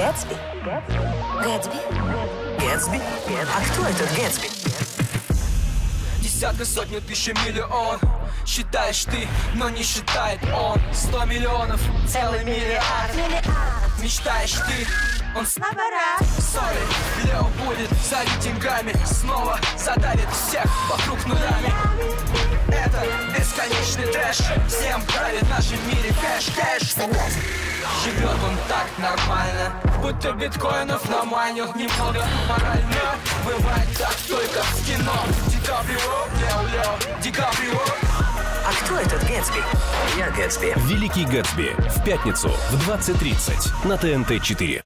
Гэтсби? Гэтсби? Гэтсби? А кто этот Гэтсби? Десятка, сотня, тысяча, миллион. Считаешь ты, но не считает он. Сто миллионов, целый миллиард. Мечтаешь ты, он сорит, Лео будет залить деньгами. Снова задавит всех вокруг нулями. Это бесконечный трэш. Всем правит в нашем мире кэш, кэш. Живет он так нормально Будто биткоинов наманил немного морально Бывает так только в кино Ди Каприо, Лео, Лео, Ди Каприо А кто этот Гэтсби? Я Гэтсби. Великий Гэтсби. В пятницу в 20.30 на ТНТ-4.